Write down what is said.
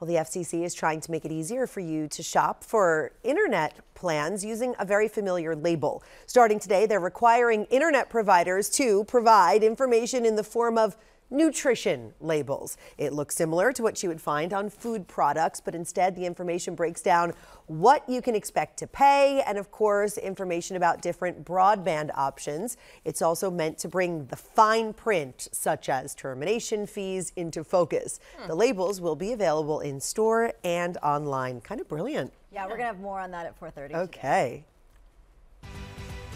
Well, the FCC is trying to make it easier for you to shop for internet plans using a very familiar label. Starting today, they're requiring internet providers to provide information in the form of nutrition labels. It looks similar to what you would find on food products, but instead the information breaks down what you can expect to pay and, of course, information about different broadband options. It's also meant to bring the fine print, such as termination fees, into focus. Hmm. The labels will be available in store and online. Kind of brilliant. Yeah, we're going to have more on that at 4.30 Okay. Today.